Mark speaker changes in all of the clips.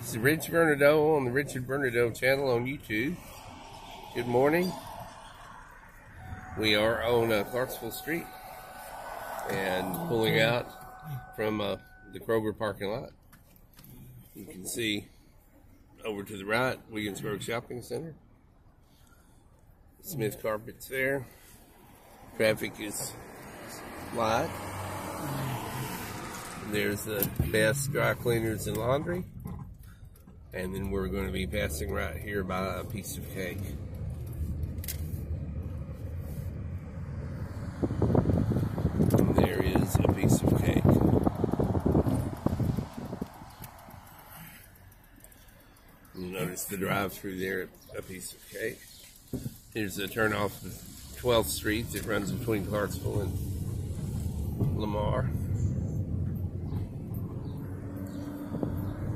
Speaker 1: It's Rich Vernadeau on the Richard Vernadeau channel on YouTube. Good morning. We are on uh, Clarksville Street and pulling out from uh, the Kroger parking lot. You can see over to the right, Williamsburg Shopping Center. Smith Carpets there. Traffic is light. There's the best dry cleaners and laundry. And then we're going to be passing right here by a piece of cake. There is a piece of cake. Notice the drive through there, a piece of cake. Here's the turn off of 12th Street that runs between Clarksville and Lamar.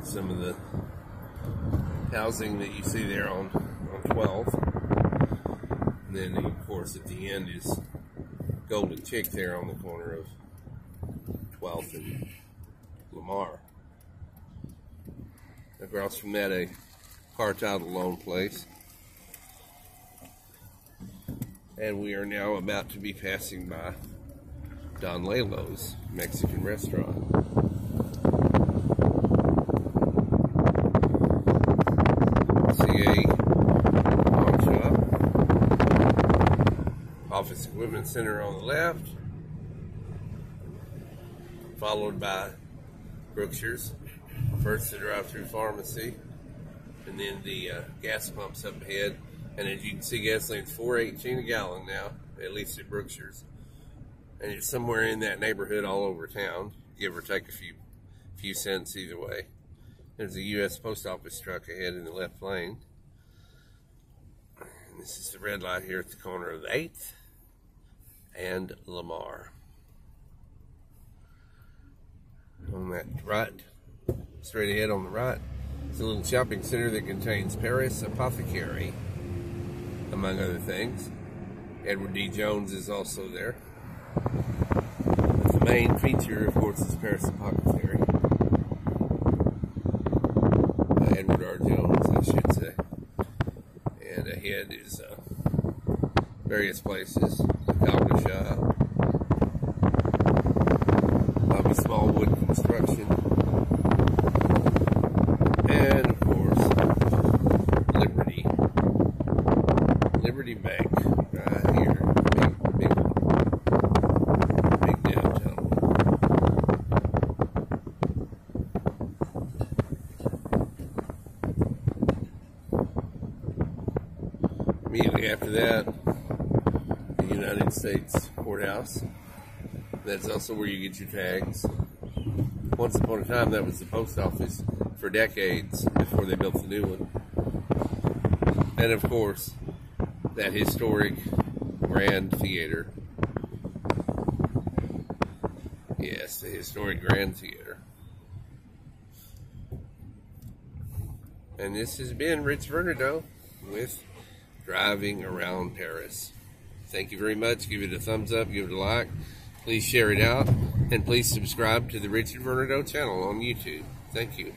Speaker 1: Some of the housing that you see there on, on 12. And then, of course, at the end is Golden Chick there on the corner of 12th and Lamar. Across from that, a car title loan place. And we are now about to be passing by Don Lelo's Mexican restaurant. Shop. Office Equipment Center on the left. Followed by Brookshire's. First the drive-through pharmacy. And then the uh, gas pumps up ahead. And as you can see, gasoline's 418 a gallon now, at least at Brookshire's. And it's somewhere in that neighborhood all over town, give or take a few few cents either way. There's a U.S. Post Office truck ahead in the left lane. And this is the red light here at the corner of 8th and Lamar. On that right, straight ahead on the right, it's a little shopping center that contains Paris Apothecary, among other things. Edward D. Jones is also there. But the main feature, of course, is Paris Apothecary. Uh, Edward R. Jones, I should say. Is uh, various places. Calvary Shop, Bobby Smallwood Construction, and of course, Liberty. Liberty Bank, Immediately after that, the United States Courthouse. That's also where you get your tags. Once upon a time, that was the post office for decades before they built the new one. And of course, that historic Grand Theater. Yes, the historic Grand Theater. And this has been Rich Vernadeau with Driving Around Paris. Thank you very much. Give it a thumbs up, give it a like. Please share it out, and please subscribe to the Richard Vernadeau channel on YouTube. Thank you.